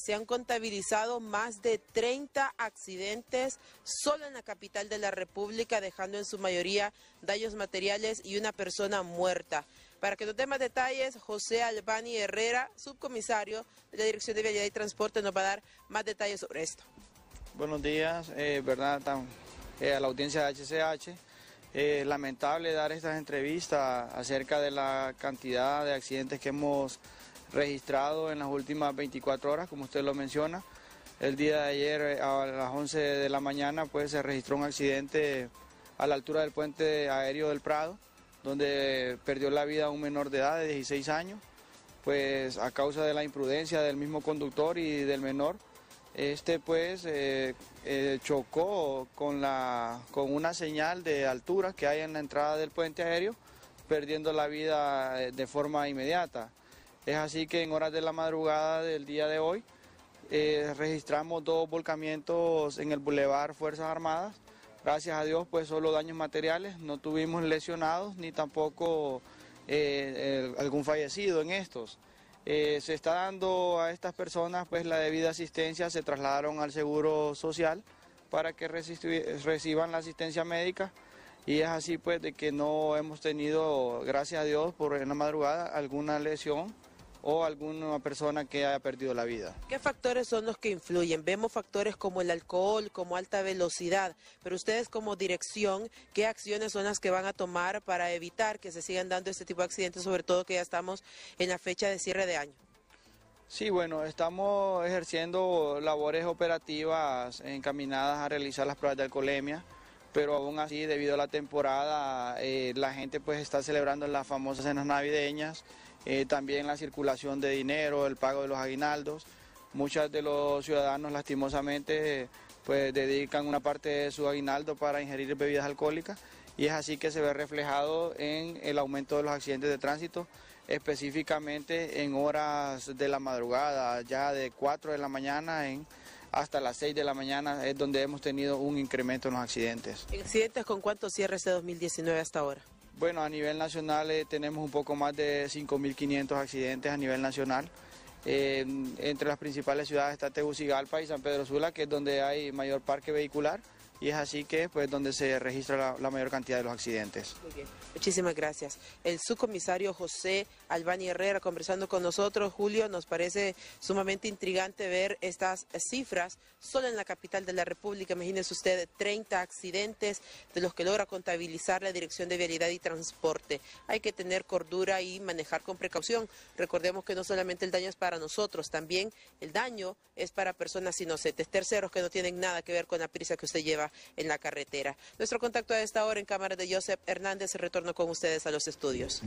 se han contabilizado más de 30 accidentes solo en la capital de la República, dejando en su mayoría daños materiales y una persona muerta. Para que nos dé más detalles, José Albani Herrera, subcomisario de la Dirección de Vialidad y Transporte, nos va a dar más detalles sobre esto. Buenos días, eh, verdad, eh, a la audiencia de HCH. Eh, lamentable dar estas entrevistas acerca de la cantidad de accidentes que hemos registrado en las últimas 24 horas, como usted lo menciona. El día de ayer eh, a las 11 de la mañana pues se registró un accidente a la altura del puente aéreo del Prado, donde perdió la vida un menor de edad de 16 años, pues a causa de la imprudencia del mismo conductor y del menor. Este pues eh, eh, chocó con, la, con una señal de altura que hay en la entrada del puente aéreo, perdiendo la vida de forma inmediata. Es así que en horas de la madrugada del día de hoy eh, registramos dos volcamientos en el Boulevard Fuerzas Armadas. Gracias a Dios, pues solo daños materiales, no tuvimos lesionados ni tampoco eh, algún fallecido en estos. Eh, se está dando a estas personas pues la debida asistencia, se trasladaron al Seguro Social para que reciban la asistencia médica y es así pues de que no hemos tenido, gracias a Dios, por en la madrugada alguna lesión o alguna persona que haya perdido la vida. ¿Qué factores son los que influyen? Vemos factores como el alcohol, como alta velocidad, pero ustedes como dirección, ¿qué acciones son las que van a tomar para evitar que se sigan dando este tipo de accidentes, sobre todo que ya estamos en la fecha de cierre de año? Sí, bueno, estamos ejerciendo labores operativas encaminadas a realizar las pruebas de alcoholemia, pero aún así, debido a la temporada, eh, la gente pues está celebrando las famosas cenas navideñas, eh, también la circulación de dinero, el pago de los aguinaldos. Muchos de los ciudadanos lastimosamente pues dedican una parte de su aguinaldo para ingerir bebidas alcohólicas y es así que se ve reflejado en el aumento de los accidentes de tránsito, específicamente en horas de la madrugada, ya de 4 de la mañana en hasta las 6 de la mañana es donde hemos tenido un incremento en los accidentes. ¿Accidentes con cuántos cierres de 2019 hasta ahora? Bueno, a nivel nacional eh, tenemos un poco más de 5.500 accidentes a nivel nacional. Eh, entre las principales ciudades está Tegucigalpa y San Pedro Sula, que es donde hay mayor parque vehicular y es así que pues donde se registra la, mayor cantidad de los accidentes. Muy bien, muchísimas gracias. El subcomisario José Albani Herrera conversando con nosotros, Julio, nos parece sumamente intrigante ver estas cifras solo en la capital de la República. Imagínese usted 30 accidentes de los que logra contabilizar la Dirección de Vialidad y Transporte. Hay que tener cordura y manejar con precaución. Recordemos que no solamente el daño es para nosotros, también el daño es para personas inocentes, terceros que no tienen nada que ver con la prisa que usted lleva en la carretera. Nuestro contacto a esta hora en cámara de Joseph Hernández, retorno con ustedes a los estudios.